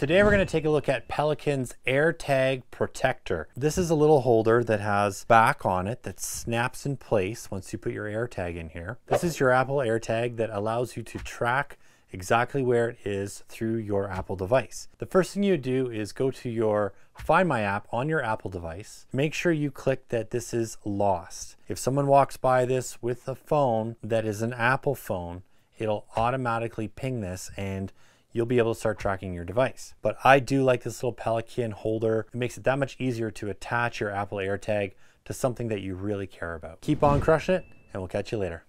Today we're going to take a look at Pelican's AirTag Protector. This is a little holder that has back on it that snaps in place once you put your AirTag in here. This is your Apple AirTag that allows you to track exactly where it is through your Apple device. The first thing you do is go to your Find My app on your Apple device. Make sure you click that this is lost. If someone walks by this with a phone that is an Apple phone, it'll automatically ping this and you'll be able to start tracking your device. But I do like this little Pelican holder. It makes it that much easier to attach your Apple AirTag to something that you really care about. Keep on crushing it and we'll catch you later.